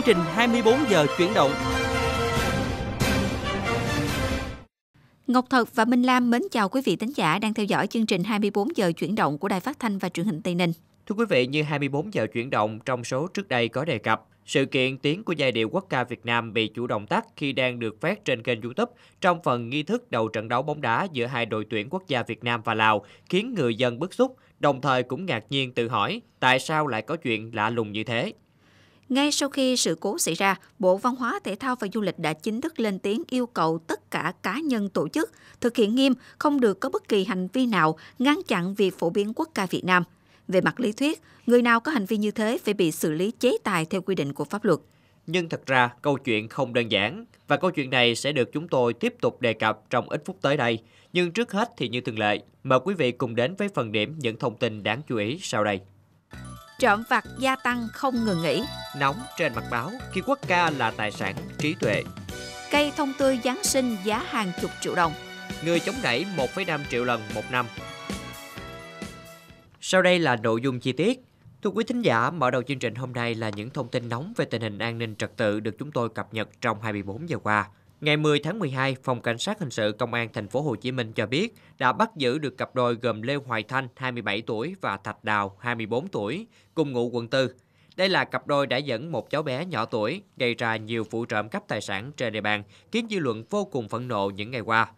Chương trình 24 giờ chuyển động. Ngọc Thật và Minh Lam mến chào quý vị thính giả đang theo dõi chương trình 24 giờ chuyển động của Đài Phát thanh và Truyền hình Tây Ninh. Thưa quý vị, như 24 giờ chuyển động trong số trước đây có đề cập, sự kiện tiếng của giai điệu quốc ca Việt Nam bị chủ động tắt khi đang được phát trên kênh YouTube trong phần nghi thức đầu trận đấu bóng đá giữa hai đội tuyển quốc gia Việt Nam và Lào, khiến người dân bức xúc, đồng thời cũng ngạc nhiên tự hỏi tại sao lại có chuyện lạ lùng như thế. Ngay sau khi sự cố xảy ra, Bộ Văn hóa, Thể thao và Du lịch đã chính thức lên tiếng yêu cầu tất cả cá nhân tổ chức thực hiện nghiêm, không được có bất kỳ hành vi nào ngăn chặn việc phổ biến quốc ca Việt Nam. Về mặt lý thuyết, người nào có hành vi như thế phải bị xử lý chế tài theo quy định của pháp luật. Nhưng thật ra, câu chuyện không đơn giản và câu chuyện này sẽ được chúng tôi tiếp tục đề cập trong ít phút tới đây. Nhưng trước hết thì như thường lệ, mời quý vị cùng đến với phần điểm những thông tin đáng chú ý sau đây. Trộm vặt gia tăng không ngừng nghỉ. Nóng trên mặt báo khi quốc ca là tài sản trí tuệ. Cây thông tươi Giáng sinh giá hàng chục triệu đồng. Người chống đẩy 1,5 triệu lần một năm. Sau đây là nội dung chi tiết. Thưa quý thính giả, mở đầu chương trình hôm nay là những thông tin nóng về tình hình an ninh trật tự được chúng tôi cập nhật trong 24 giờ qua. Ngày 10 tháng 12, Phòng Cảnh sát Hình sự Công an Thành phố Hồ Chí Minh cho biết đã bắt giữ được cặp đôi gồm Lê Hoài Thanh, 27 tuổi và Thạch Đào, 24 tuổi, cùng ngụ quận 4. Đây là cặp đôi đã dẫn một cháu bé nhỏ tuổi gây ra nhiều vụ trộm cắp tài sản trên địa bàn, khiến dư luận vô cùng phẫn nộ những ngày qua.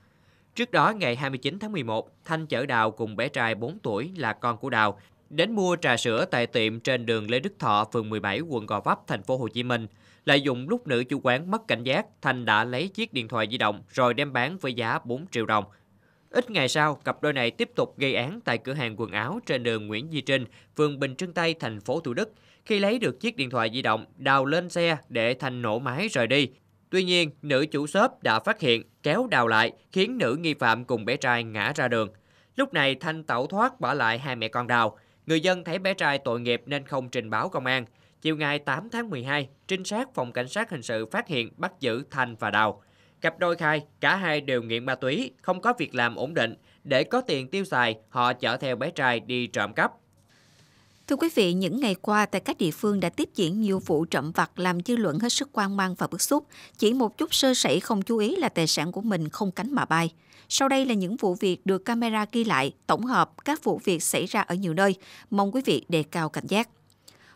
Trước đó, ngày 29 tháng 11, Thanh chở Đào cùng bé trai 4 tuổi là con của Đào đến mua trà sữa tại tiệm trên đường Lê Đức Thọ, phường 17, quận Gò Vấp, thành phố Hồ Chí Minh. Lợi dụng lúc nữ chủ quán mất cảnh giác, Thành đã lấy chiếc điện thoại di động rồi đem bán với giá 4 triệu đồng. Ít ngày sau, cặp đôi này tiếp tục gây án tại cửa hàng quần áo trên đường Nguyễn Di Trinh, phường Bình Trưng Tây, thành phố Thủ Đức. Khi lấy được chiếc điện thoại di động, đào lên xe để Thành nổ máy rời đi. Tuy nhiên, nữ chủ shop đã phát hiện, kéo đào lại, khiến nữ nghi phạm cùng bé trai ngã ra đường. Lúc này Thanh tẩu thoát bỏ lại hai mẹ con đào. Người dân thấy bé trai tội nghiệp nên không trình báo công an. Chiều ngày 8 tháng 12, trinh sát phòng cảnh sát hình sự phát hiện bắt giữ Thanh và Đào. Cặp đôi khai cả hai đều nghiện ma túy, không có việc làm ổn định. Để có tiền tiêu xài, họ chở theo bé trai đi trộm cắp. Thưa quý vị, những ngày qua tại các địa phương đã tiếp diễn nhiều vụ trộm vặt làm dư luận hết sức quan mang và bức xúc. Chỉ một chút sơ sẩy không chú ý là tài sản của mình không cánh mà bay. Sau đây là những vụ việc được camera ghi lại, tổng hợp các vụ việc xảy ra ở nhiều nơi. Mong quý vị đề cao cảnh giác.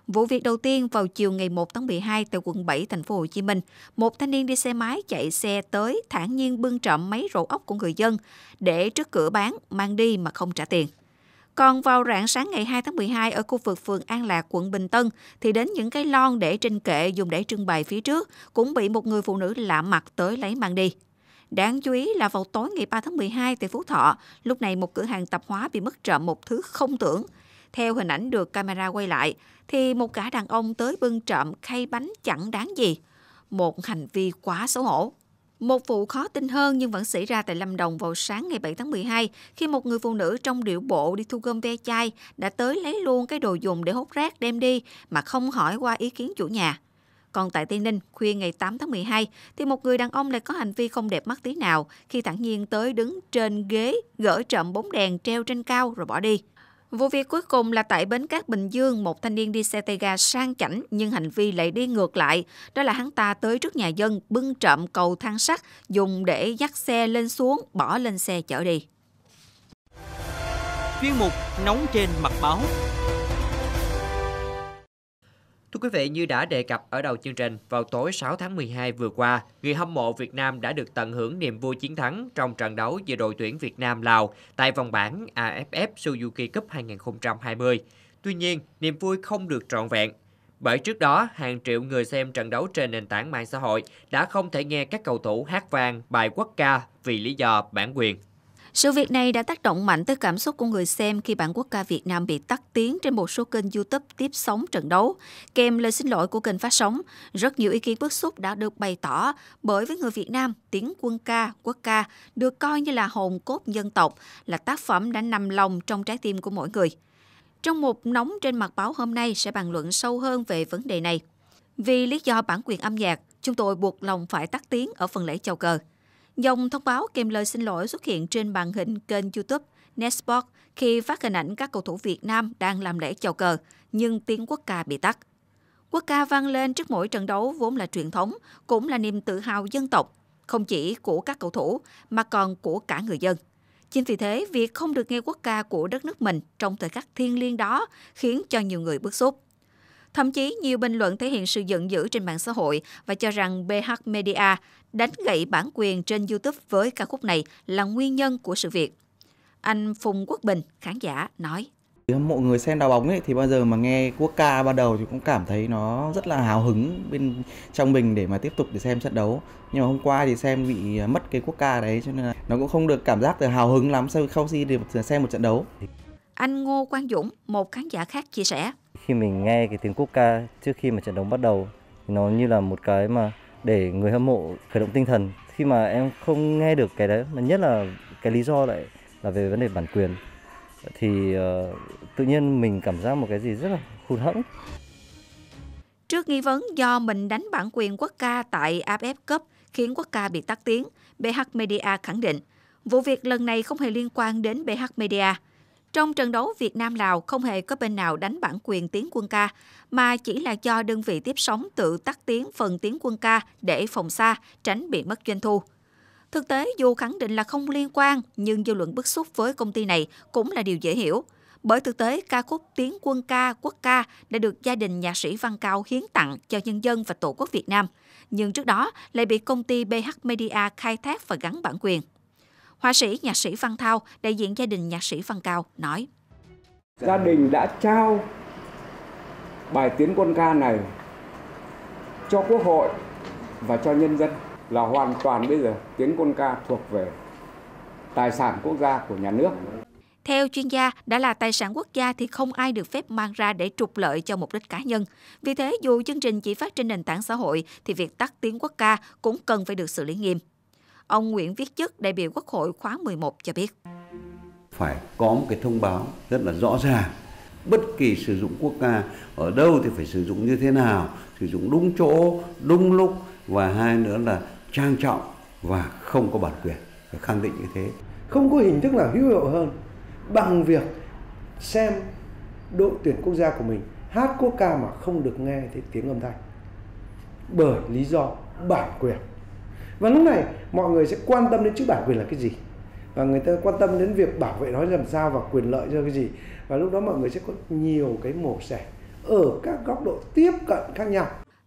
Vụ việc đầu tiên vào chiều ngày 1 tháng 12 tại quận 7 thành phố Hồ Chí Minh, một thanh niên đi xe máy chạy xe tới thản nhiên bưng trộm mấy rổ ốc của người dân để trước cửa bán mang đi mà không trả tiền. Còn vào rạng sáng ngày 2 tháng 12 ở khu vực phường An Lạc, quận Bình Tân thì đến những cái lon để trên kệ dùng để trưng bày phía trước cũng bị một người phụ nữ lạ mặt tới lấy mang đi. Đáng chú ý là vào tối ngày 3 tháng 12 tại Phú Thọ, lúc này một cửa hàng tạp hóa bị mất trộm một thứ không tưởng. Theo hình ảnh được camera quay lại, thì một gã đàn ông tới bưng trộm khay bánh chẳng đáng gì. Một hành vi quá xấu hổ. Một vụ khó tin hơn nhưng vẫn xảy ra tại Lâm Đồng vào sáng ngày 7 tháng 12 khi một người phụ nữ trong điệu bộ đi thu gom ve chai đã tới lấy luôn cái đồ dùng để hút rác đem đi mà không hỏi qua ý kiến chủ nhà. Còn tại Tây Ninh, khuya ngày 8 tháng 12, thì một người đàn ông lại có hành vi không đẹp mắt tí nào khi thẳng nhiên tới đứng trên ghế, gỡ trộm bóng đèn treo trên cao rồi bỏ đi. Vụ việc cuối cùng là tại bến cát Bình Dương, một thanh niên đi xe tay ga sang chảnh nhưng hành vi lại đi ngược lại. Đó là hắn ta tới trước nhà dân, bưng trộm cầu thang sắt, dùng để dắt xe lên xuống, bỏ lên xe chở đi. Chuyên mục Nóng trên mặt báo Thưa quý vị, như đã đề cập ở đầu chương trình, vào tối 6 tháng 12 vừa qua, người hâm mộ Việt Nam đã được tận hưởng niềm vui chiến thắng trong trận đấu giữa đội tuyển Việt Nam-Lào tại vòng bảng AFF Suzuki Cup 2020. Tuy nhiên, niềm vui không được trọn vẹn. Bởi trước đó, hàng triệu người xem trận đấu trên nền tảng mạng xã hội đã không thể nghe các cầu thủ hát vang bài quốc ca vì lý do bản quyền. Sự việc này đã tác động mạnh tới cảm xúc của người xem khi bản quốc ca Việt Nam bị tắt tiếng trên một số kênh YouTube tiếp sóng trận đấu. Kèm lời xin lỗi của kênh phát sóng, rất nhiều ý kiến bức xúc đã được bày tỏ bởi với người Việt Nam, tiếng quân ca, quốc ca được coi như là hồn cốt dân tộc, là tác phẩm đã nằm lòng trong trái tim của mỗi người. Trong một nóng trên mặt báo hôm nay sẽ bàn luận sâu hơn về vấn đề này. Vì lý do bản quyền âm nhạc, chúng tôi buộc lòng phải tắt tiếng ở phần lễ chào cờ. Dòng thông báo kèm lời xin lỗi xuất hiện trên màn hình kênh YouTube Netsport khi phát hình ảnh các cầu thủ Việt Nam đang làm lễ chào cờ, nhưng tiếng quốc ca bị tắt. Quốc ca vang lên trước mỗi trận đấu vốn là truyền thống, cũng là niềm tự hào dân tộc, không chỉ của các cầu thủ mà còn của cả người dân. Chính vì thế, việc không được nghe quốc ca của đất nước mình trong thời khắc thiêng liêng đó khiến cho nhiều người bức xúc. Thậm chí nhiều bình luận thể hiện sự giận dữ trên mạng xã hội và cho rằng BH Media đánh gậy bản quyền trên YouTube với ca khúc này là nguyên nhân của sự việc. Anh Phùng Quốc Bình, khán giả, nói. Mộ người xem đá bóng ấy thì bao giờ mà nghe quốc ca ban đầu thì cũng cảm thấy nó rất là hào hứng bên trong mình để mà tiếp tục để xem trận đấu. Nhưng mà hôm qua thì xem bị mất cái quốc ca đấy cho nên là nó cũng không được cảm giác được hào hứng lắm sau khi được xem một trận đấu. Anh Ngô Quang Dũng, một khán giả khác chia sẻ. Khi mình nghe cái tiếng quốc ca trước khi mà trận đấu bắt đầu thì nó như là một cái mà để người hâm mộ khởi động tinh thần. Khi mà em không nghe được cái đấy mà nhất là cái lý do lại là về vấn đề bản quyền thì uh, tự nhiên mình cảm giác một cái gì rất là hụt hẫng. Trước nghi vấn do mình đánh bản quyền quốc ca tại AFF Cup khiến quốc ca bị tắt tiếng, BH Media khẳng định vụ việc lần này không hề liên quan đến BH Media. Trong trận đấu Việt Nam-Lào không hề có bên nào đánh bản quyền tiếng quân ca, mà chỉ là do đơn vị tiếp sóng tự tắt tiếng phần tiếng quân ca để phòng xa, tránh bị mất doanh thu. Thực tế, dù khẳng định là không liên quan, nhưng dư luận bức xúc với công ty này cũng là điều dễ hiểu. Bởi thực tế, ca khúc Tiếng quân ca, quốc ca đã được gia đình nhạc sĩ Văn Cao hiến tặng cho nhân dân và Tổ quốc Việt Nam. Nhưng trước đó lại bị công ty BH Media khai thác và gắn bản quyền. Họa sĩ nhạc sĩ Văn Thao, đại diện gia đình nhạc sĩ Văn Cao, nói. Gia đình đã trao bài Tiếng quân ca này cho Quốc hội và cho nhân dân là hoàn toàn bây giờ tiếng quân ca thuộc về tài sản quốc gia của nhà nước. Theo chuyên gia, đã là tài sản quốc gia thì không ai được phép mang ra để trục lợi cho mục đích cá nhân. Vì thế, dù chương trình chỉ phát trên nền tảng xã hội, thì việc tắt tiếng quốc ca cũng cần phải được xử lý nghiêm. Ông Nguyễn Viết Chức, đại biểu Quốc hội khóa 11 cho biết. Phải có một cái thông báo rất là rõ ràng. Bất kỳ sử dụng quốc ca ở đâu thì phải sử dụng như thế nào, sử dụng đúng chỗ, đúng lúc và hai nữa là trang trọng và không có bản quyền phải khẳng định như thế không có hình thức nào hữu hiệu hơn bằng việc xem đội tuyển quốc gia của mình hát quốc ca mà không được nghe thấy tiếng âm thanh bởi lý do bản quyền và lúc này mọi người sẽ quan tâm đến chữ bản quyền là cái gì và người ta quan tâm đến việc bảo vệ nó làm sao và quyền lợi cho cái gì và lúc đó mọi người sẽ có nhiều cái mổ xẻ ở các góc độ tiếp cận khác nhau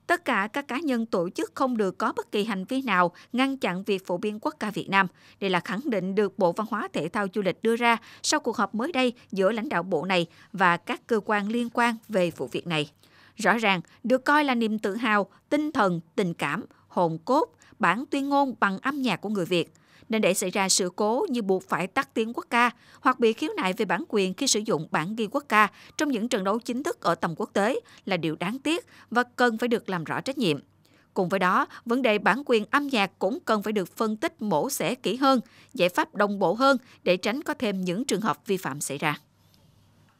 Tất cả các cá nhân tổ chức không được có bất kỳ hành vi nào ngăn chặn việc phổ biến quốc ca Việt Nam. Đây là khẳng định được Bộ Văn hóa Thể thao Du lịch đưa ra sau cuộc họp mới đây giữa lãnh đạo bộ này và các cơ quan liên quan về vụ việc này. Rõ ràng, được coi là niềm tự hào, tinh thần, tình cảm, hồn cốt, bản tuyên ngôn bằng âm nhạc của người Việt nên để xảy ra sự cố như buộc phải tắt tiếng quốc ca hoặc bị khiếu nại về bản quyền khi sử dụng bản ghi quốc ca trong những trận đấu chính thức ở tầm quốc tế là điều đáng tiếc và cần phải được làm rõ trách nhiệm. Cùng với đó, vấn đề bản quyền âm nhạc cũng cần phải được phân tích mổ xẻ kỹ hơn, giải pháp đồng bộ hơn để tránh có thêm những trường hợp vi phạm xảy ra.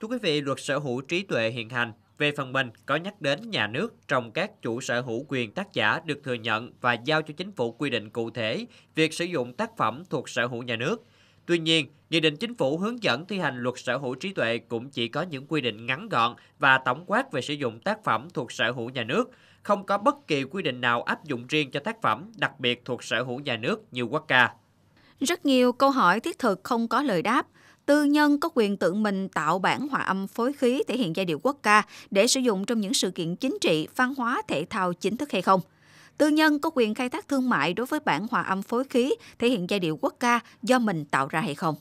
Thưa quý vị, luật sở hữu trí tuệ hiện hành về phần mình, có nhắc đến nhà nước trong các chủ sở hữu quyền tác giả được thừa nhận và giao cho chính phủ quy định cụ thể việc sử dụng tác phẩm thuộc sở hữu nhà nước. Tuy nhiên, Nghị định Chính phủ hướng dẫn thi hành luật sở hữu trí tuệ cũng chỉ có những quy định ngắn gọn và tổng quát về sử dụng tác phẩm thuộc sở hữu nhà nước, không có bất kỳ quy định nào áp dụng riêng cho tác phẩm đặc biệt thuộc sở hữu nhà nước như quốc ca. Rất nhiều câu hỏi thiết thực không có lời đáp tư nhân có quyền tự mình tạo bản hòa âm phối khí thể hiện giai điệu quốc ca để sử dụng trong những sự kiện chính trị, văn hóa, thể thao chính thức hay không? Tư nhân có quyền khai thác thương mại đối với bản hòa âm phối khí thể hiện giai điệu quốc ca do mình tạo ra hay không?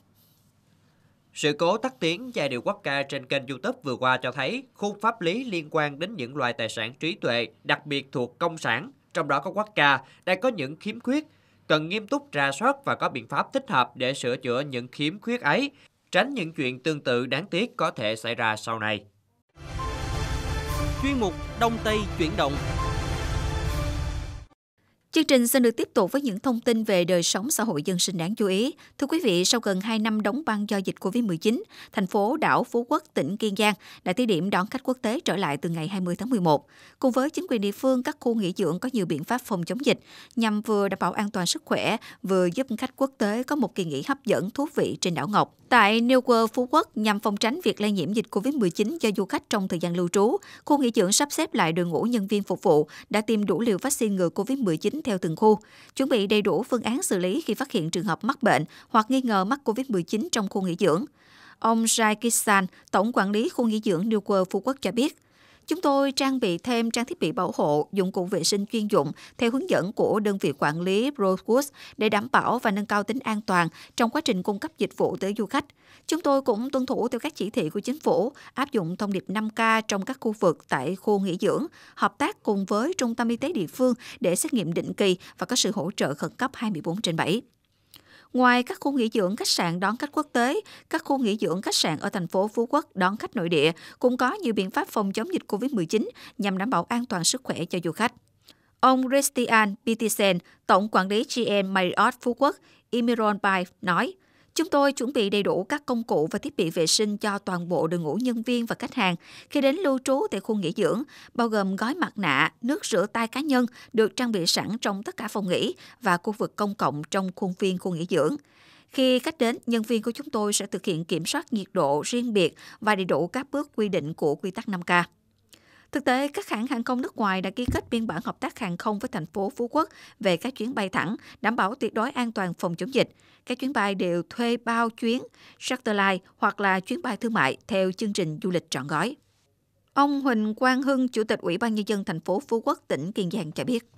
Sự cố tắt tiếng giai điệu quốc ca trên kênh YouTube vừa qua cho thấy khung pháp lý liên quan đến những loại tài sản trí tuệ, đặc biệt thuộc công sản, trong đó có quốc ca, đang có những khiếm khuyết, cần nghiêm túc ra soát và có biện pháp thích hợp để sửa chữa những khiếm khuyết ấy tránh những chuyện tương tự đáng tiếc có thể xảy ra sau này. Chuyên mục Đông Tây chuyển động Chương trình xin được tiếp tục với những thông tin về đời sống xã hội dân sinh đáng chú ý. Thưa quý vị, sau gần 2 năm đóng băng do dịch COVID-19, thành phố đảo Phú Quốc, tỉnh Kiên Giang đã thí điểm đón khách quốc tế trở lại từ ngày 20 tháng 11. Cùng với chính quyền địa phương, các khu nghỉ dưỡng có nhiều biện pháp phòng chống dịch nhằm vừa đảm bảo an toàn sức khỏe, vừa giúp khách quốc tế có một kỳ nghỉ hấp dẫn thú vị trên đảo Ngọc. Tại New World Phú Quốc, nhằm phòng tránh việc lây nhiễm dịch COVID-19 cho du khách trong thời gian lưu trú, khu nghỉ dưỡng sắp xếp lại đội ngũ nhân viên phục vụ đã tiêm đủ liều vaccine ngừa COVID-19 theo từng khu, chuẩn bị đầy đủ phương án xử lý khi phát hiện trường hợp mắc bệnh hoặc nghi ngờ mắc COVID-19 trong khu nghỉ dưỡng. Ông Jai Kisan, Tổng quản lý khu nghỉ dưỡng New World Phú Quốc cho biết, Chúng tôi trang bị thêm trang thiết bị bảo hộ, dụng cụ vệ sinh chuyên dụng theo hướng dẫn của đơn vị quản lý Rosewood để đảm bảo và nâng cao tính an toàn trong quá trình cung cấp dịch vụ tới du khách. Chúng tôi cũng tuân thủ theo các chỉ thị của chính phủ, áp dụng thông điệp 5K trong các khu vực tại khu nghỉ dưỡng, hợp tác cùng với trung tâm y tế địa phương để xét nghiệm định kỳ và có sự hỗ trợ khẩn cấp 24 trên 7. Ngoài các khu nghỉ dưỡng khách sạn đón khách quốc tế, các khu nghỉ dưỡng khách sạn ở thành phố Phú Quốc đón khách nội địa cũng có nhiều biện pháp phòng chống dịch COVID-19 nhằm đảm bảo an toàn sức khỏe cho du khách. Ông Christian Petersen, Tổng quản lý GM Marriott Phú Quốc, Imiron Bay nói, Chúng tôi chuẩn bị đầy đủ các công cụ và thiết bị vệ sinh cho toàn bộ đội ngũ nhân viên và khách hàng khi đến lưu trú tại khu nghỉ dưỡng, bao gồm gói mặt nạ, nước rửa tay cá nhân được trang bị sẵn trong tất cả phòng nghỉ và khu vực công cộng trong khuôn viên khu nghỉ dưỡng. Khi khách đến, nhân viên của chúng tôi sẽ thực hiện kiểm soát nhiệt độ riêng biệt và đầy đủ các bước quy định của quy tắc 5K. Thực tế, các hãng hàng không nước ngoài đã ký kết biên bản hợp tác hàng không với thành phố Phú Quốc về các chuyến bay thẳng, đảm bảo tuyệt đối an toàn phòng chống dịch. Các chuyến bay đều thuê bao chuyến, satellite hoặc là chuyến bay thương mại theo chương trình du lịch trọn gói. Ông Huỳnh Quang Hưng, Chủ tịch Ủy ban Nhân dân thành phố Phú Quốc, tỉnh Kiên Giang cho biết.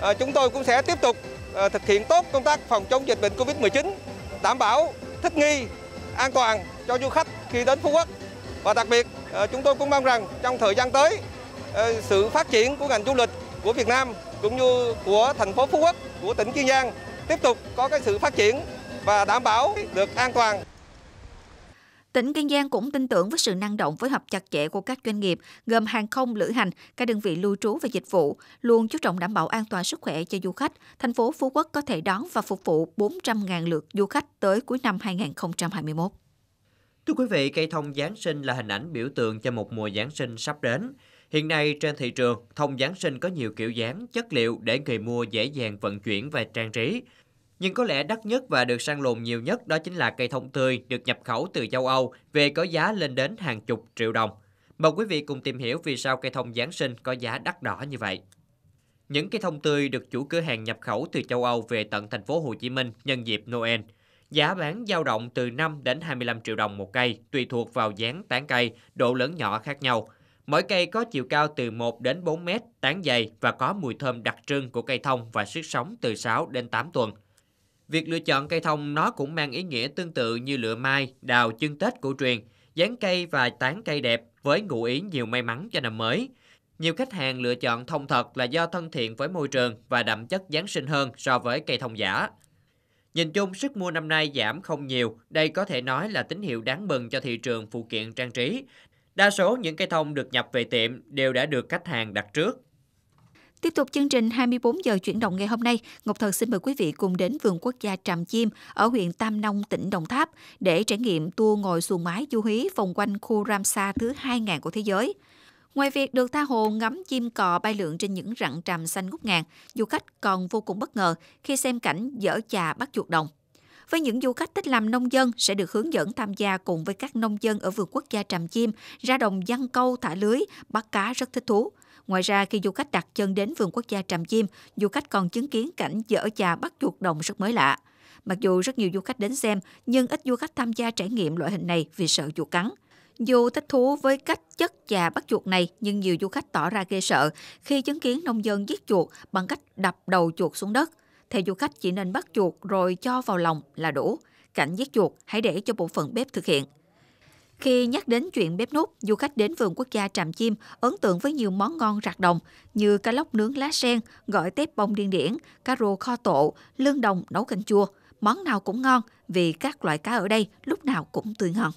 À, chúng tôi cũng sẽ tiếp tục à, thực hiện tốt công tác phòng chống dịch bệnh COVID-19, đảm bảo thích nghi, an toàn cho du khách khi đến Phú Quốc. Và đặc biệt ờ, chúng tôi cũng mong rằng trong thời gian tới ờ, sự phát triển của ngành du lịch của Việt Nam cũng như của thành phố Phú Quốc, của tỉnh Kiên Giang tiếp tục có cái sự phát triển và đảm bảo được an toàn. Tỉnh Kiên Giang cũng tin tưởng với sự năng động phối hợp chặt chẽ của các doanh nghiệp gồm hàng không, lữ hành, các đơn vị lưu trú và dịch vụ, luôn chú trọng đảm bảo an toàn sức khỏe cho du khách. Thành phố Phú Quốc có thể đón và phục vụ 400.000 lượt du khách tới cuối năm 2021. Thưa quý vị, cây thông Giáng sinh là hình ảnh biểu tượng cho một mùa Giáng sinh sắp đến. Hiện nay trên thị trường, thông Giáng sinh có nhiều kiểu dáng, chất liệu để người mua dễ dàng vận chuyển và trang trí. Nhưng có lẽ đắt nhất và được săn lùng nhiều nhất đó chính là cây thông tươi được nhập khẩu từ châu Âu về có giá lên đến hàng chục triệu đồng. Mời quý vị cùng tìm hiểu vì sao cây thông Giáng sinh có giá đắt đỏ như vậy. Những cây thông tươi được chủ cửa hàng nhập khẩu từ châu Âu về tận thành phố Hồ Chí Minh nhân dịp Noel – Giá bán dao động từ 5 đến 25 triệu đồng một cây, tùy thuộc vào dáng tán cây, độ lớn nhỏ khác nhau. Mỗi cây có chiều cao từ 1 đến 4 mét, tán dày và có mùi thơm đặc trưng của cây thông và sức sống từ 6 đến 8 tuần. Việc lựa chọn cây thông nó cũng mang ý nghĩa tương tự như lựa mai, đào chân Tết cổ truyền, dáng cây và tán cây đẹp với ngụ ý nhiều may mắn cho năm mới. Nhiều khách hàng lựa chọn thông thật là do thân thiện với môi trường và đậm chất Giáng sinh hơn so với cây thông giả. Nhìn chung, sức mua năm nay giảm không nhiều. Đây có thể nói là tín hiệu đáng mừng cho thị trường phụ kiện trang trí. Đa số những cây thông được nhập về tiệm đều đã được khách hàng đặt trước. Tiếp tục chương trình 24 giờ chuyển động ngày hôm nay, Ngọc Thật xin mời quý vị cùng đến vườn quốc gia Tràm Chim ở huyện Tam Nông, tỉnh Đồng Tháp để trải nghiệm tour ngồi xuồng mái du hí vòng quanh khu Ramsar thứ 2.000 của thế giới. Ngoài việc được tha hồ ngắm chim cò bay lượn trên những rặng tràm xanh ngút ngàn, du khách còn vô cùng bất ngờ khi xem cảnh dở chà bắt chuột đồng. Với những du khách thích làm nông dân sẽ được hướng dẫn tham gia cùng với các nông dân ở vườn quốc gia Tràm Chim ra đồng giăng câu thả lưới, bắt cá rất thích thú. Ngoài ra, khi du khách đặt chân đến vườn quốc gia Tràm Chim, du khách còn chứng kiến cảnh dở chà bắt chuột đồng rất mới lạ. Mặc dù rất nhiều du khách đến xem, nhưng ít du khách tham gia trải nghiệm loại hình này vì sợ chuột cắn. Dù thích thú với cách chất chà bắt chuột này, nhưng nhiều du khách tỏ ra ghê sợ khi chứng kiến nông dân giết chuột bằng cách đập đầu chuột xuống đất. Theo du khách chỉ nên bắt chuột rồi cho vào lòng là đủ. Cảnh giết chuột hãy để cho bộ phận bếp thực hiện. Khi nhắc đến chuyện bếp nút, du khách đến vườn quốc gia Tràm Chim ấn tượng với nhiều món ngon rạc đồng như cá lóc nướng lá sen, gỏi tép bông điên điển, cá rô kho tộ, lương đồng nấu canh chua. Món nào cũng ngon vì các loại cá ở đây lúc nào cũng tươi ngon.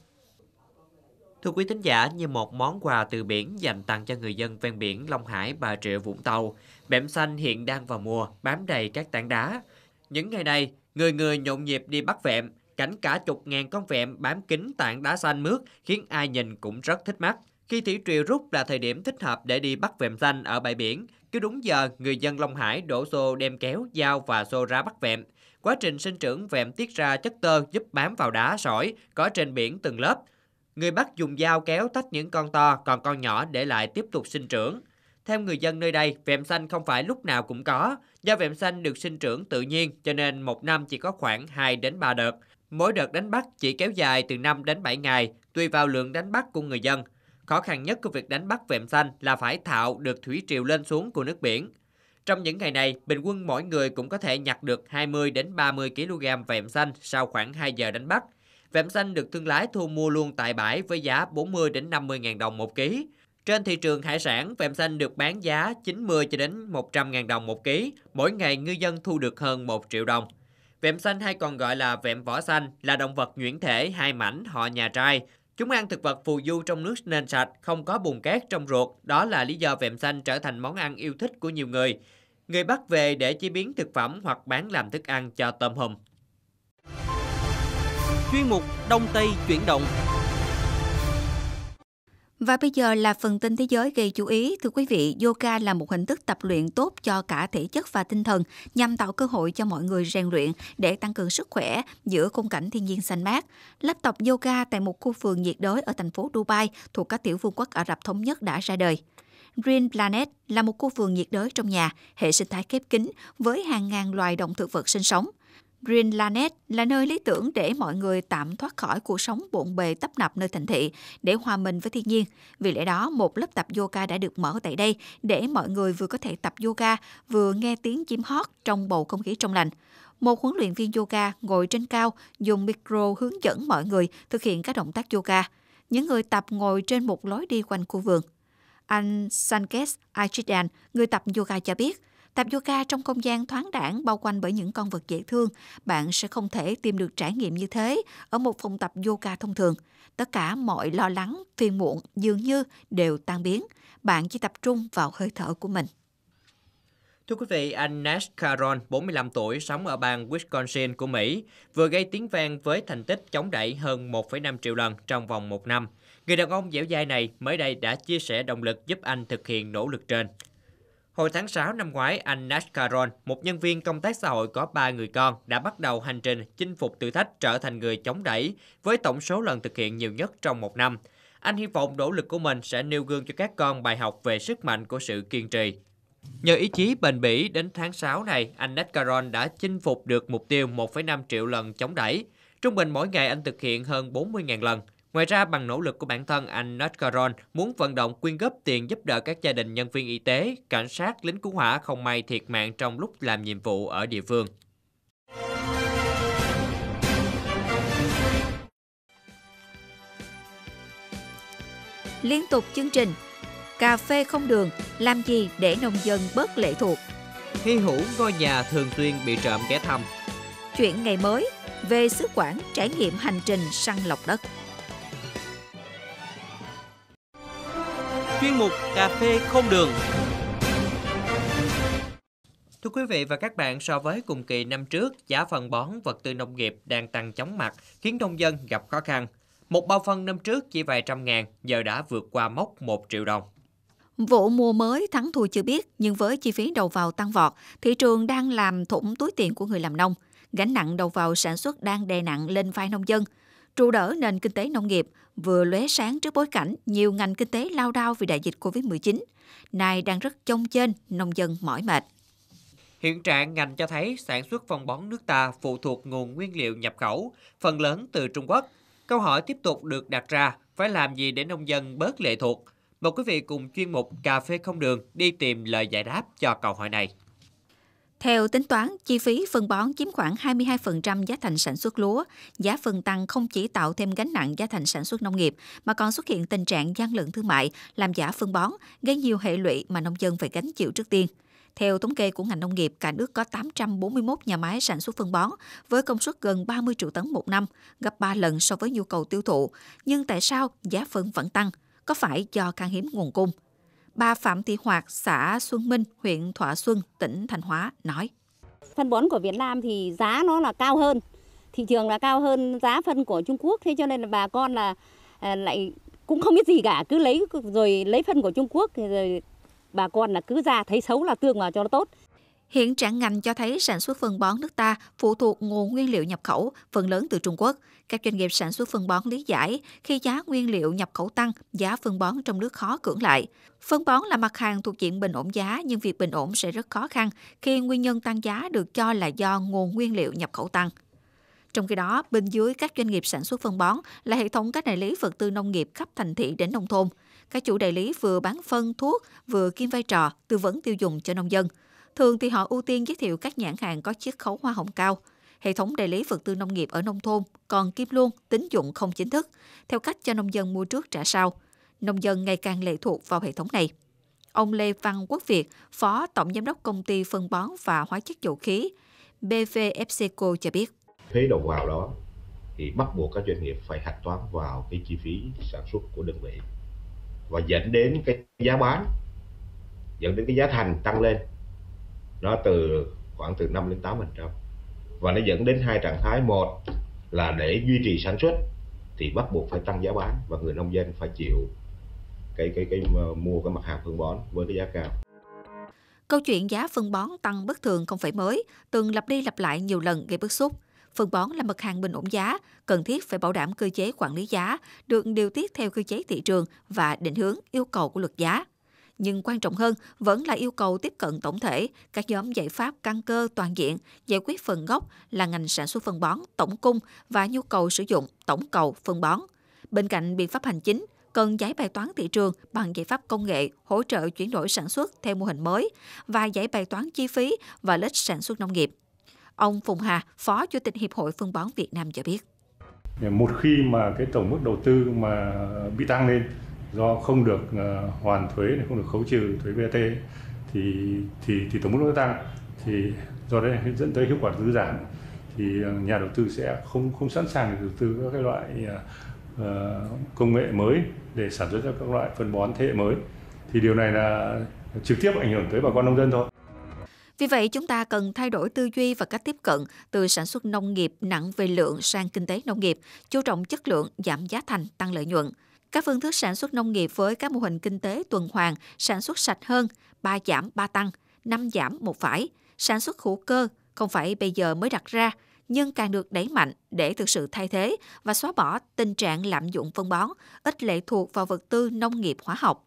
Thưa quý thính giả, như một món quà từ biển dành tặng cho người dân ven biển Long Hải, Bà Rịa, Vũng Tàu, bẻm xanh hiện đang vào mùa, bám đầy các tảng đá. Những ngày này, người người nhộn nhịp đi bắt vẹm, cảnh cả chục ngàn con vẹm bám kín tảng đá xanh mướt khiến ai nhìn cũng rất thích mắt. Khi thủy triều rút là thời điểm thích hợp để đi bắt vẹm xanh ở bãi biển. Cứ đúng giờ, người dân Long Hải đổ xô đem kéo, dao và xô ra bắt vẹm. Quá trình sinh trưởng vẹm tiết ra chất tơ giúp bám vào đá sỏi có trên biển từng lớp. Người bắt dùng dao kéo tách những con to, còn con nhỏ để lại tiếp tục sinh trưởng. Theo người dân nơi đây, vẹm xanh không phải lúc nào cũng có. Do vẹm xanh được sinh trưởng tự nhiên, cho nên một năm chỉ có khoảng 2 đến 3 đợt. Mỗi đợt đánh bắt chỉ kéo dài từ 5 đến 7 ngày, tùy vào lượng đánh bắt của người dân. Khó khăn nhất của việc đánh bắt vẹm xanh là phải thạo được thủy triều lên xuống của nước biển. Trong những ngày này, bình quân mỗi người cũng có thể nhặt được 20 đến 30 kg vẹm xanh sau khoảng 2 giờ đánh bắt. Vẹm xanh được thương lái thu mua luôn tại bãi với giá 40 đến 50 ngàn đồng một ký. Trên thị trường hải sản, vẹm xanh được bán giá 90 cho đến 100 ngàn đồng một ký. Mỗi ngày ngư dân thu được hơn 1 triệu đồng. Vẹm xanh hay còn gọi là vẹm vỏ xanh là động vật nhuyễn thể hai mảnh họ nhà trai. Chúng ăn thực vật phù du trong nước nên sạch, không có bùn cát trong ruột. Đó là lý do vẹm xanh trở thành món ăn yêu thích của nhiều người. Người bắt về để chế biến thực phẩm hoặc bán làm thức ăn cho tôm hùm. Chuyên mục Đông Tây chuyển động và bây giờ là phần tin thế giới gây chú ý. Thưa quý vị, yoga là một hình thức tập luyện tốt cho cả thể chất và tinh thần nhằm tạo cơ hội cho mọi người rèn luyện để tăng cường sức khỏe giữa khung cảnh thiên nhiên xanh mát. Lớp tập yoga tại một khu vườn nhiệt đới ở thành phố Dubai thuộc các tiểu vương quốc Ả Rập Thống Nhất đã ra đời. Green Planet là một khu vườn nhiệt đới trong nhà, hệ sinh thái khép kín với hàng ngàn loài động thực vật sinh sống. Green là nơi lý tưởng để mọi người tạm thoát khỏi cuộc sống bộn bề tấp nập nơi thành thị để hòa mình với thiên nhiên. Vì lẽ đó, một lớp tập yoga đã được mở tại đây để mọi người vừa có thể tập yoga, vừa nghe tiếng chim hót trong bầu không khí trong lành. Một huấn luyện viên yoga ngồi trên cao dùng micro hướng dẫn mọi người thực hiện các động tác yoga. Những người tập ngồi trên một lối đi quanh khu vườn. Anh Sanket Achidan, người tập yoga cho biết, Tập yoga trong không gian thoáng đãng bao quanh bởi những con vật dễ thương, bạn sẽ không thể tìm được trải nghiệm như thế ở một phòng tập yoga thông thường. Tất cả mọi lo lắng, phiền muộn dường như đều tan biến. Bạn chỉ tập trung vào hơi thở của mình. Thưa quý vị, anh Nash Caron, 45 tuổi, sống ở bang Wisconsin của Mỹ, vừa gây tiếng vang với thành tích chống đẩy hơn 1,5 triệu lần trong vòng một năm. Người đàn ông dẻo dai này mới đây đã chia sẻ động lực giúp anh thực hiện nỗ lực trên. Hồi tháng 6 năm ngoái, anh Nash Caron, một nhân viên công tác xã hội có 3 người con, đã bắt đầu hành trình chinh phục thử thách trở thành người chống đẩy với tổng số lần thực hiện nhiều nhất trong một năm. Anh hy vọng nỗ lực của mình sẽ nêu gương cho các con bài học về sức mạnh của sự kiên trì. Nhờ ý chí bền bỉ, đến tháng 6 này, anh Nash Caron đã chinh phục được mục tiêu 1,5 triệu lần chống đẩy. Trung bình mỗi ngày anh thực hiện hơn 40.000 lần. Ngoài ra, bằng nỗ lực của bản thân, anh Notcaron muốn vận động quyên góp tiền giúp đỡ các gia đình nhân viên y tế, cảnh sát, lính cứu hỏa không may thiệt mạng trong lúc làm nhiệm vụ ở địa phương. Liên tục chương trình Cà phê không đường, làm gì để nông dân bớt lệ thuộc? Hy hữu ngôi nhà thường xuyên bị trộm ghé thăm. Chuyện ngày mới về xứ Quảng trải nghiệm hành trình săn lọc đất. Chuyên mục Cà phê không đường. Thưa quý vị và các bạn, so với cùng kỳ năm trước, giá phân bón vật tư nông nghiệp đang tăng chóng mặt, khiến nông dân gặp khó khăn. Một bao phân năm trước chỉ vài trăm ngàn, giờ đã vượt qua mốc 1 triệu đồng. Vụ mùa mới thắng thua chưa biết, nhưng với chi phí đầu vào tăng vọt, thị trường đang làm thủng túi tiền của người làm nông. Gánh nặng đầu vào sản xuất đang đè nặng lên vai nông dân. Trụ đỡ nền kinh tế nông nghiệp vừa lóe sáng trước bối cảnh nhiều ngành kinh tế lao đao vì đại dịch Covid-19, nay đang rất trông trên nông dân mỏi mệt. Hiện trạng ngành cho thấy sản xuất phân bón nước ta phụ thuộc nguồn nguyên liệu nhập khẩu, phần lớn từ Trung Quốc. Câu hỏi tiếp tục được đặt ra, phải làm gì để nông dân bớt lệ thuộc? Mời quý vị cùng chuyên mục Cà phê không đường đi tìm lời giải đáp cho câu hỏi này. Theo tính toán, chi phí phân bón chiếm khoảng 22% giá thành sản xuất lúa. Giá phân tăng không chỉ tạo thêm gánh nặng giá thành sản xuất nông nghiệp, mà còn xuất hiện tình trạng gian lận thương mại, làm giả phân bón, gây nhiều hệ lụy mà nông dân phải gánh chịu trước tiên. Theo thống kê của ngành nông nghiệp, cả nước có 841 nhà máy sản xuất phân bón với công suất gần 30 triệu tấn một năm, gấp 3 lần so với nhu cầu tiêu thụ. Nhưng tại sao giá phân vẫn tăng? Có phải do khan hiếm nguồn cung? Bà Phạm Thị Hoạt, xã Xuân Minh, huyện Thọ Xuân, tỉnh Thanh Hóa nói. Phân bón của Việt Nam thì giá nó là cao hơn, thị trường là cao hơn giá phân của Trung Quốc, thế cho nên là bà con là à, lại cũng không biết gì cả, cứ lấy rồi lấy phân của Trung Quốc rồi bà con là cứ ra thấy xấu là tương vào cho nó tốt. Hiện trạng ngành cho thấy sản xuất phân bón nước ta phụ thuộc nguồn nguyên liệu nhập khẩu, phần lớn từ Trung Quốc. Các doanh nghiệp sản xuất phân bón lý giải, khi giá nguyên liệu nhập khẩu tăng, giá phân bón trong nước khó cưỡng lại. Phân bón là mặt hàng thuộc diện bình ổn giá, nhưng việc bình ổn sẽ rất khó khăn khi nguyên nhân tăng giá được cho là do nguồn nguyên liệu nhập khẩu tăng. Trong khi đó, bên dưới các doanh nghiệp sản xuất phân bón là hệ thống các đại lý vật tư nông nghiệp khắp thành thị đến nông thôn. Các chủ đại lý vừa bán phân, thuốc, vừa kiêm vai trò tư vấn tiêu dùng cho nông dân. Thường thì họ ưu tiên giới thiệu các nhãn hàng có chiết khấu hoa hồng cao. Hệ thống đại lý vật tư nông nghiệp ở nông thôn còn kim luôn tín dụng không chính thức, theo cách cho nông dân mua trước trả sau. Nông dân ngày càng lệ thuộc vào hệ thống này. Ông Lê Văn Quốc Việt, Phó Tổng Giám đốc Công ty Phân bón và Hóa chất dầu khí BVFCO cho biết. Thuế đầu vào đó thì bắt buộc các doanh nghiệp phải hạch toán vào cái chi phí sản xuất của đơn vị và dẫn đến cái giá bán dẫn đến cái giá thành tăng lên nó từ khoảng từ 5 đến 8 phần trăm và nó dẫn đến hai trạng thái một là để duy trì sản xuất thì bắt buộc phải tăng giá bán và người nông dân phải chịu cái cái cái ờ, mua cái mặt hàng phân bón với cái giá cao. Câu chuyện giá phân bón tăng bất thường không phải mới, từng lặp đi lặp lại nhiều lần gây bức xúc. Phân bón là mặt hàng bình ổn giá, cần thiết phải bảo đảm cơ chế quản lý giá, được điều tiết theo cơ chế thị trường và định hướng yêu cầu của luật giá. Nhưng quan trọng hơn vẫn là yêu cầu tiếp cận tổng thể, các nhóm giải pháp căn cơ toàn diện, giải quyết phần gốc là ngành sản xuất phân bón, tổng cung và nhu cầu sử dụng, tổng cầu phân bón. Bên cạnh biện pháp hành chính, cần giải bài toán thị trường bằng giải pháp công nghệ hỗ trợ chuyển đổi sản xuất theo mô hình mới và giải bài toán chi phí và lợi sản xuất nông nghiệp. Ông Phùng Hà, Phó Chủ tịch Hiệp hội Phân bón Việt Nam cho biết. Một khi mà cái tổng mức đầu tư mà bị tăng lên do không được ờ, hoàn thuế không được khấu trừ thuế VAT thì thì thì tổng mức nó tăng thì do đấy dẫn tới hiệu quả dư giảm thì ờ, nhà đầu tư sẽ không không sẵn sàng để đầu tư các cái loại uh, công nghệ mới để sản xuất ra các loại phân bón thế hệ mới thì điều này là trực tiếp ảnh hưởng tới bà con nông dân thôi. Vì vậy, chúng ta cần thay đổi tư duy và cách tiếp cận từ sản xuất nông nghiệp nặng về lượng sang kinh tế nông nghiệp, chú trọng chất lượng, giảm giá thành, tăng lợi nhuận. Các phương thức sản xuất nông nghiệp với các mô hình kinh tế tuần hoàn, sản xuất sạch hơn, 3 giảm 3 tăng, 5 giảm một phải, sản xuất hữu cơ không phải bây giờ mới đặt ra, nhưng càng được đẩy mạnh để thực sự thay thế và xóa bỏ tình trạng lạm dụng phân bón, ít lệ thuộc vào vật tư nông nghiệp hóa học.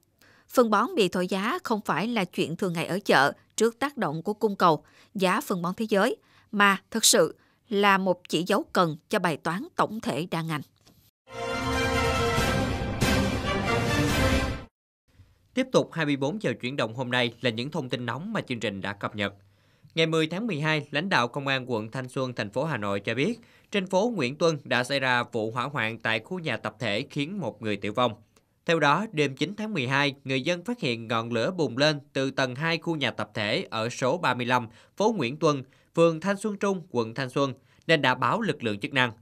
Phân bón bị thổi giá không phải là chuyện thường ngày ở chợ trước tác động của cung cầu, giá phân bón thế giới, mà thực sự là một chỉ dấu cần cho bài toán tổng thể đa ngành. Tiếp tục 24 giờ chuyển động hôm nay là những thông tin nóng mà chương trình đã cập nhật. Ngày 10 tháng 12, lãnh đạo Công an quận Thanh Xuân, thành phố Hà Nội cho biết, trên phố Nguyễn Tuân đã xảy ra vụ hỏa hoạn tại khu nhà tập thể khiến một người tử vong. Theo đó, đêm 9 tháng 12, người dân phát hiện ngọn lửa bùng lên từ tầng 2 khu nhà tập thể ở số 35, phố Nguyễn Tuân, phường Thanh Xuân Trung, quận Thanh Xuân, nên đã báo lực lượng chức năng.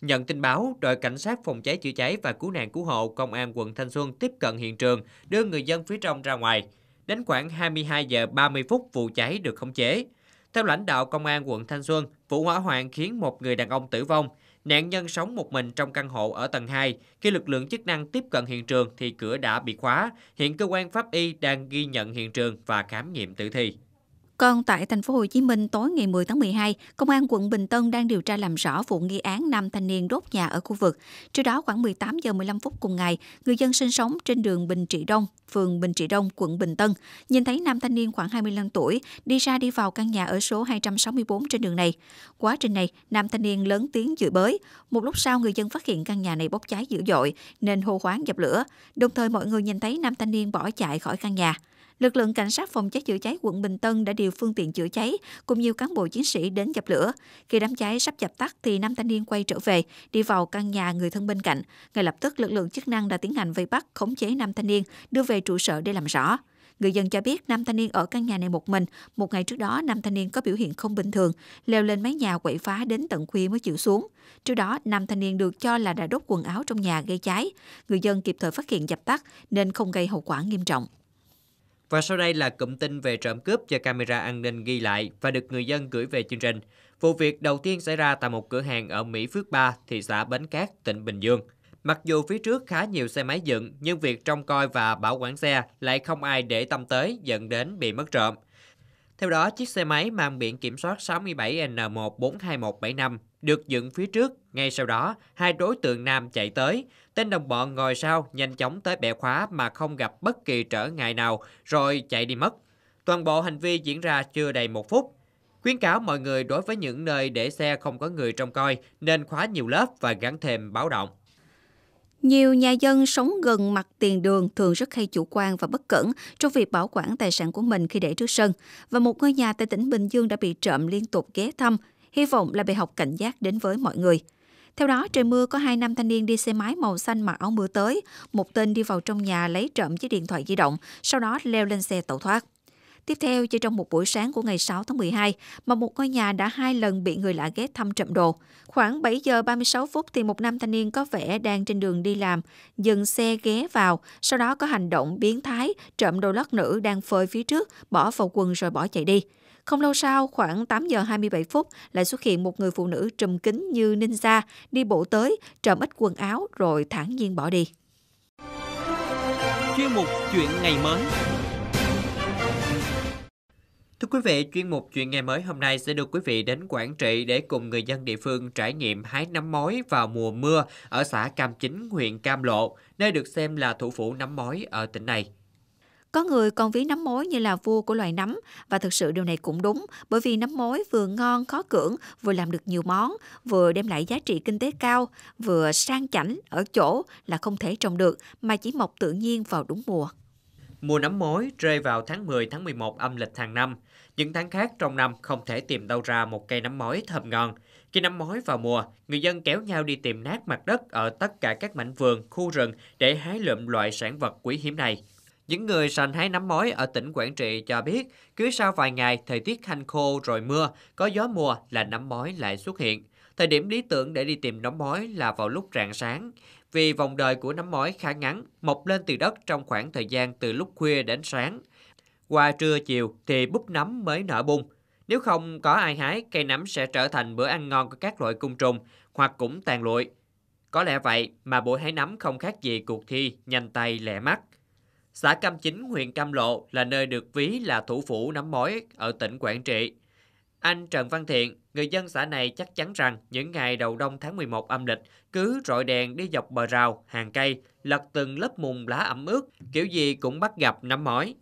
Nhận tin báo, đội cảnh sát phòng cháy chữa cháy và cứu nạn cứu hộ công an quận Thanh Xuân tiếp cận hiện trường, đưa người dân phía trong ra ngoài. Đến khoảng 22 giờ 30 phút vụ cháy được khống chế. Theo lãnh đạo công an quận Thanh Xuân, vụ hỏa hoạn khiến một người đàn ông tử vong. Nạn nhân sống một mình trong căn hộ ở tầng 2. Khi lực lượng chức năng tiếp cận hiện trường thì cửa đã bị khóa. Hiện cơ quan pháp y đang ghi nhận hiện trường và khám nghiệm tử thi. Còn tại thành phố Hồ Chí Minh tối ngày 10 tháng 12, công an quận Bình Tân đang điều tra làm rõ vụ nghi án nam thanh niên đốt nhà ở khu vực. Trước đó khoảng 18 giờ 15 phút cùng ngày, người dân sinh sống trên đường Bình Trị Đông, phường Bình Trị Đông, quận Bình Tân, nhìn thấy nam thanh niên khoảng 25 tuổi đi ra đi vào căn nhà ở số 264 trên đường này. Quá trình này, nam thanh niên lớn tiếng chửi bới. Một lúc sau, người dân phát hiện căn nhà này bốc cháy dữ dội nên hô hoáng dập lửa. Đồng thời mọi người nhìn thấy nam thanh niên bỏ chạy khỏi căn nhà. Lực lượng cảnh sát phòng cháy chữa cháy quận Bình Tân đã điều phương tiện chữa cháy cùng nhiều cán bộ chiến sĩ đến dập lửa. Khi đám cháy sắp dập tắt thì năm thanh niên quay trở về, đi vào căn nhà người thân bên cạnh. Ngay lập tức lực lượng chức năng đã tiến hành vây bắt, khống chế năm thanh niên, đưa về trụ sở để làm rõ. Người dân cho biết nam thanh niên ở căn nhà này một mình. Một ngày trước đó, nam thanh niên có biểu hiện không bình thường, leo lên mái nhà quậy phá đến tận khuya mới chịu xuống. Trước đó, nam thanh niên được cho là đã đốt quần áo trong nhà gây cháy. Người dân kịp thời phát hiện dập tắt nên không gây hậu quả nghiêm trọng. Và sau đây là cụm tin về trộm cướp do camera an ninh ghi lại và được người dân gửi về chương trình. Vụ việc đầu tiên xảy ra tại một cửa hàng ở Mỹ Phước 3, thị xã Bến Cát, tỉnh Bình Dương. Mặc dù phía trước khá nhiều xe máy dựng, nhưng việc trông coi và bảo quản xe lại không ai để tâm tới dẫn đến bị mất trộm. Theo đó, chiếc xe máy mang biển kiểm soát 67N142175 được dựng phía trước. Ngay sau đó, hai đối tượng nam chạy tới. Tên đồng bọn ngồi sau nhanh chóng tới bẻ khóa mà không gặp bất kỳ trở ngại nào rồi chạy đi mất. Toàn bộ hành vi diễn ra chưa đầy một phút. Khuyến cáo mọi người đối với những nơi để xe không có người trông coi nên khóa nhiều lớp và gắn thêm báo động. Nhiều nhà dân sống gần mặt tiền đường thường rất hay chủ quan và bất cẩn trong việc bảo quản tài sản của mình khi để trước sân. Và một ngôi nhà tại tỉnh Bình Dương đã bị trộm liên tục ghé thăm, hy vọng là bài học cảnh giác đến với mọi người. Theo đó, trời mưa có hai nam thanh niên đi xe máy màu xanh mặc áo mưa tới. Một tên đi vào trong nhà lấy trộm chiếc điện thoại di động, sau đó leo lên xe tẩu thoát. Tiếp theo, chỉ trong một buổi sáng của ngày 6 tháng 12, mà một ngôi nhà đã hai lần bị người lạ ghé thăm trộm đồ. Khoảng 7 giờ 36 phút thì một nam thanh niên có vẻ đang trên đường đi làm, dừng xe ghé vào, sau đó có hành động biến thái, trộm đồ lót nữ đang phơi phía trước, bỏ vào quần rồi bỏ chạy đi. Không lâu sau, khoảng 8 giờ 27 phút, lại xuất hiện một người phụ nữ trùm kính như ninja, đi bộ tới, trộm ít quần áo rồi thản nhiên bỏ đi. Chuyên mục Chuyện ngày mới Thưa quý vị, chuyên mục Chuyện ngày mới hôm nay sẽ đưa quý vị đến Quảng Trị để cùng người dân địa phương trải nghiệm hái nấm mối vào mùa mưa ở xã Cam Chính, huyện Cam Lộ, nơi được xem là thủ phủ nấm mối ở tỉnh này. Có người còn ví nấm mối như là vua của loài nấm và thực sự điều này cũng đúng bởi vì nấm mối vừa ngon khó cưỡng, vừa làm được nhiều món, vừa đem lại giá trị kinh tế cao, vừa sang chảnh ở chỗ là không thể trồng được mà chỉ mọc tự nhiên vào đúng mùa. Mùa nấm mối rơi vào tháng 10 tháng 11 âm lịch hàng năm. Những tháng khác trong năm không thể tìm đâu ra một cây nấm mối thơm ngon. Khi nấm mối vào mùa, người dân kéo nhau đi tìm nát mặt đất ở tất cả các mảnh vườn, khu rừng để hái lượm loại sản vật quý hiếm này. Những người sành hái nấm mối ở tỉnh Quảng Trị cho biết, cứ sau vài ngày thời tiết hanh khô rồi mưa, có gió mùa là nấm mối lại xuất hiện. Thời điểm lý tưởng để đi tìm nấm mối là vào lúc rạng sáng, vì vòng đời của nấm mối khá ngắn, mọc lên từ đất trong khoảng thời gian từ lúc khuya đến sáng. Qua trưa chiều thì búp nấm mới nở bung. Nếu không có ai hái, cây nấm sẽ trở thành bữa ăn ngon của các loại côn trùng hoặc cũng tàn lụi. Có lẽ vậy mà buổi hái nấm không khác gì cuộc thi nhanh tay lẹ mắt. Xã Cam Chính, huyện Cam Lộ là nơi được ví là thủ phủ nấm mối ở tỉnh Quảng Trị. Anh Trần Văn Thiện, người dân xã này chắc chắn rằng những ngày đầu đông tháng 11 âm lịch, cứ rọi đèn đi dọc bờ rào, hàng cây, lật từng lớp mùng lá ẩm ướt, kiểu gì cũng bắt gặp nấm mối.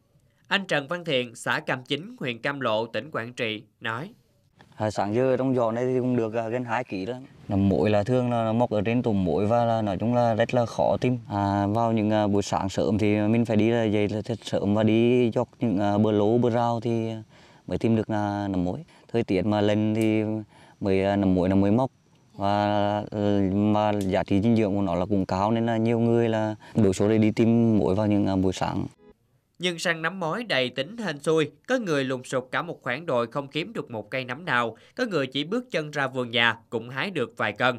Anh Trần Văn Thiện, xã Cam Chính, huyện Cam Lộ, tỉnh Quảng Trị, nói. À, sáng giờ trong giò này thì cũng được à, gần 2 kg đó. Nấm muội là thường là mọc ở trên tùm muội và là nói chung là rất là khó tìm. À, vào những à, buổi sáng sớm thì mình phải đi là dậy là thật sớm và đi dọc những à, bờ lố bờ rau thì mới tìm được uh, nấm muội. Thời tiết mà lên thì mới nấm muội nó mới mọc và mà giá trị dinh dưỡng của nó là cũng cao nên là nhiều người là đổ số để đi tìm muội vào những buổi sáng. Nhưng săn nấm mối đầy tính hên xui, có người lùng sục cả một khoảng đồi không kiếm được một cây nấm nào, có người chỉ bước chân ra vườn nhà cũng hái được vài cân.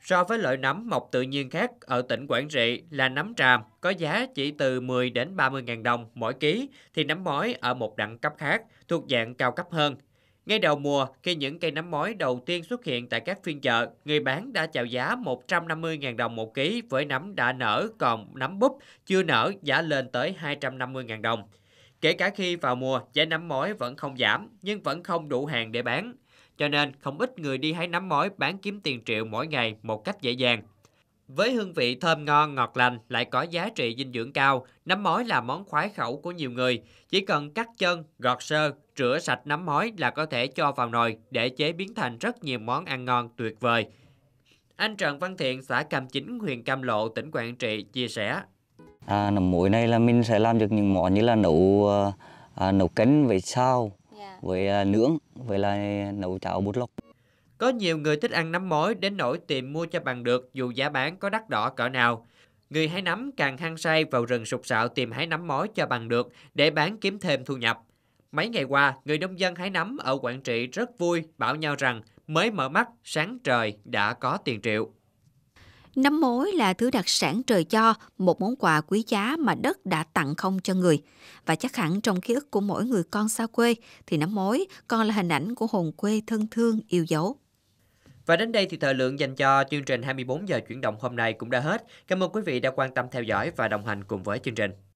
So với loại nấm mọc tự nhiên khác ở tỉnh Quảng Trị là nấm tràm có giá chỉ từ 10 đến 30 ngàn đồng mỗi ký thì nấm mối ở một đẳng cấp khác thuộc dạng cao cấp hơn ngay đầu mùa, khi những cây nấm mối đầu tiên xuất hiện tại các phiên chợ, người bán đã chào giá 150.000 đồng một ký với nấm đã nở, còn nấm búp chưa nở giá lên tới 250.000 đồng. Kể cả khi vào mùa, giá nấm mối vẫn không giảm, nhưng vẫn không đủ hàng để bán. Cho nên, không ít người đi hái nấm mối bán kiếm tiền triệu mỗi ngày một cách dễ dàng. Với hương vị thơm ngon, ngọt lành, lại có giá trị dinh dưỡng cao, nấm mối là món khoái khẩu của nhiều người. Chỉ cần cắt chân, gọt sơ, rửa sạch nấm mối là có thể cho vào nồi để chế biến thành rất nhiều món ăn ngon tuyệt vời. Anh Trần Văn Thiện, xã Cam Chính, huyện Cam Lộ, tỉnh Quảng Trị chia sẻ. À, nấm muối này là mình sẽ làm được những món như là nấu à, nấu canh với sao, yeah. với à, nướng, với là nấu cháo bút lọc. Có nhiều người thích ăn nấm mối đến nỗi tìm mua cho bằng được dù giá bán có đắt đỏ cỡ nào. người hái nấm càng hăng say vào rừng sục sạo tìm hái nấm mối cho bằng được để bán kiếm thêm thu nhập. Mấy ngày qua, người nông dân hái nấm ở Quảng Trị rất vui, bảo nhau rằng mới mở mắt, sáng trời đã có tiền triệu. Nấm mối là thứ đặc sản trời cho, một món quà quý giá mà đất đã tặng không cho người. Và chắc hẳn trong ký ức của mỗi người con xa quê thì nấm mối còn là hình ảnh của hồn quê thân thương yêu dấu. Và đến đây thì thời lượng dành cho chương trình 24 giờ chuyển động hôm nay cũng đã hết. Cảm ơn quý vị đã quan tâm theo dõi và đồng hành cùng với chương trình.